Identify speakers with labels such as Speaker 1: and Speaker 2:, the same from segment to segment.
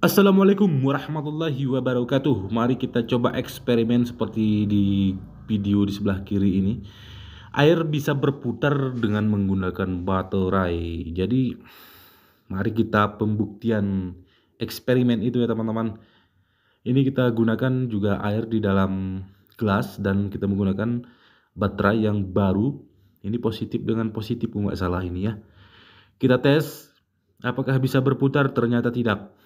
Speaker 1: Assalamualaikum warahmatullahi wabarakatuh. Mari kita coba eksperimen seperti di video di sebelah kiri ini. Air bisa berputar dengan menggunakan baterai. Jadi mari kita pembuktian eksperimen itu ya teman-teman. Ini kita gunakan juga air di dalam gelas Dan kita menggunakan baterai yang baru. Ini positif dengan positif nggak salah ini ya. Kita tes apakah bisa berputar? Ternyata tidak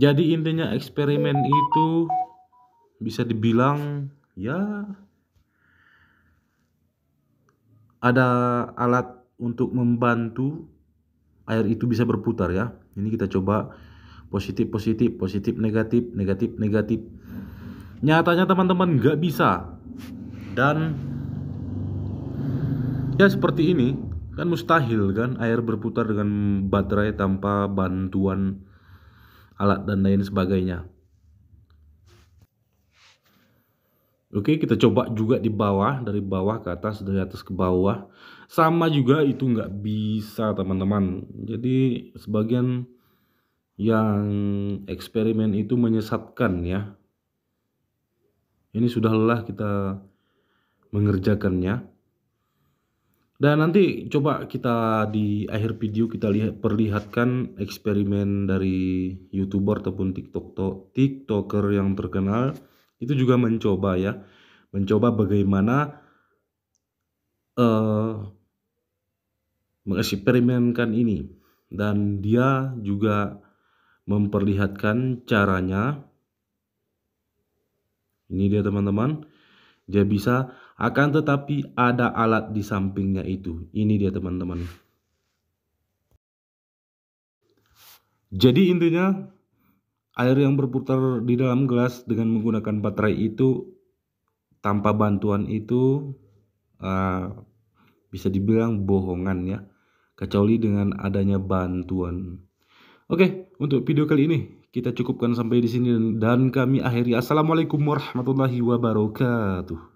Speaker 1: Jadi intinya eksperimen itu bisa dibilang ya ada alat untuk membantu air itu bisa berputar ya. Ini kita coba positif positif positif negatif negatif negatif. Nyatanya teman-teman nggak bisa dan ya seperti ini kan mustahil kan air berputar dengan baterai tanpa bantuan alat dan lain sebagainya. Oke, kita coba juga di bawah, dari bawah ke atas, dari atas ke bawah. Sama juga itu nggak bisa teman-teman. Jadi sebagian yang eksperimen itu menyesatkan ya. Ini sudah lelah kita mengerjakannya. Dan nanti coba kita di akhir video kita lihat perlihatkan eksperimen dari youtuber ataupun tiktok tiktoker yang terkenal. Itu juga mencoba ya. Mencoba bagaimana uh, mengeksperimenkan ini. Dan dia juga memperlihatkan caranya. Ini dia teman-teman dia bisa akan tetapi ada alat di sampingnya itu. Ini dia teman-teman. Jadi intinya air yang berputar di dalam gelas dengan menggunakan baterai itu tanpa bantuan itu uh, bisa dibilang bohongan ya. Kecuali dengan adanya bantuan. Oke, untuk video kali ini kita cukupkan sampai di sini dan kami akhiri. Assalamualaikum warahmatullahi wabarakatuh.